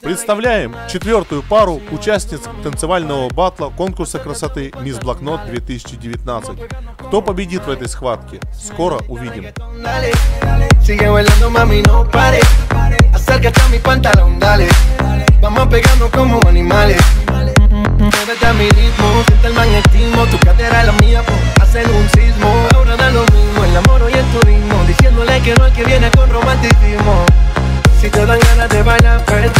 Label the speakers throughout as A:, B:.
A: Представляем четвертую пару участниц танцевального батла конкурса красоты «Мисс Блокнот 2019». Кто победит в этой схватке? Скоро увидим.
B: Diciéndole que no el que viene con romanticismo Si te dan ganas de bailar, pues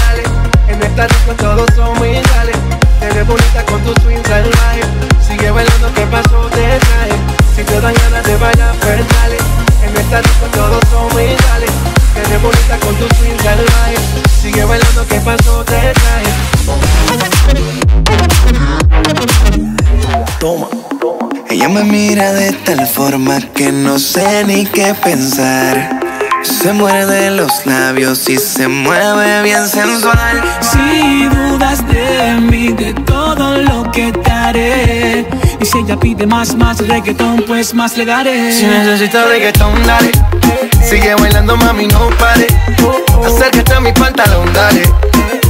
B: En esta disco todos somos iguales Te ves bonita con tu swing salvaje Sigue bailando, que pasó? Te trae Si te dan ganas de bailar, pues En esta disco todos somos iguales Te ves bonita con tu swing salvaje Sigue bailando, que pasó? Te trae
C: Toma. Ella me mira de tal forma que no sé ni qué pensar. Se muerde los labios y se mueve bien sensual.
D: Si dudas de mí, de todo lo que te haré. Y si ella pide más, más reggaetón, pues más le daré.
B: Si necesitas reggaetón, dale. Sigue bailando, mami, no pare. Acércate a mi pantalón, dale.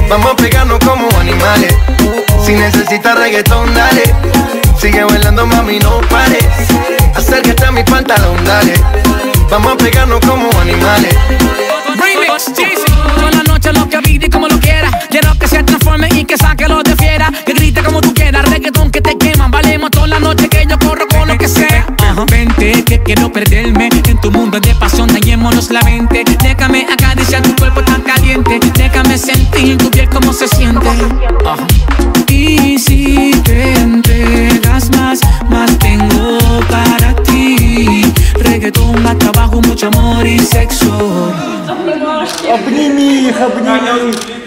B: Vamos a pegarnos como animales. Si necesitas reggaetón, dale. Sigue bailando, mami, no pare. Acércate a mi pantalón, dale Vamos a pegarnos como animales
D: Remix, Jeezy. Toda la noche lo que pide y como lo quiera. Quiero que se transforme y que saque lo de fiera. Que grite como tú quieras, reggaetón que te queman. Valemos toda la noche que yo corro con lo que sea. Ajá. Vente, que quiero perderme en tu mundo de pasión. Dañémonos la mente. Déjame acariciar tu
E: Обними их, обними их.